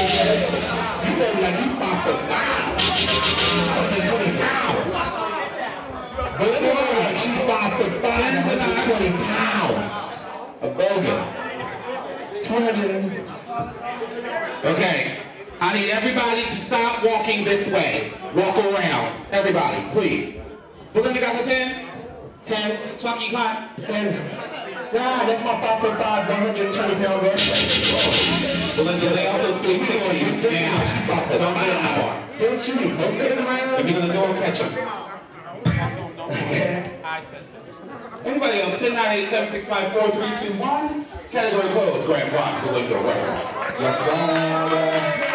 You felt like you fought for five. Pounds. But it was like she fought for 520 pounds. A bogan. 200. Okay. I need everybody to stop walking this way. Walk around. Everybody, please. Belinda got her 10? 10s. Chucky Cot? Ten. Nah, that's my 5 foot 5, 120 pound girl. Belinda, lay off those 360s now. Don't do it anymore. Didn't you be close to the ground? If you're gonna do them, catch them. Anybody else? 10, 9, 8, 7, 6, 5, 4, 3, 2, 1. Category closed. Grand prize, Belinda Reverend. Yes, ma'am.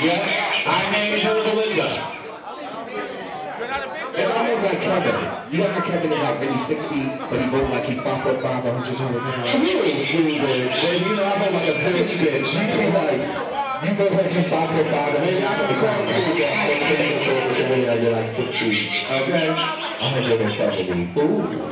Yeah, I named her Belinda. It's almost like Kevin. You know how Kevin is like really six feet, but he vote like he five foot five, 120 pounds. Really, really good. Baby, you know I feel like a fish bitch. You feel like you vote like you five foot five, Maybe I can call you. but you're like six feet. Okay? I'm gonna give it seven. Ooh.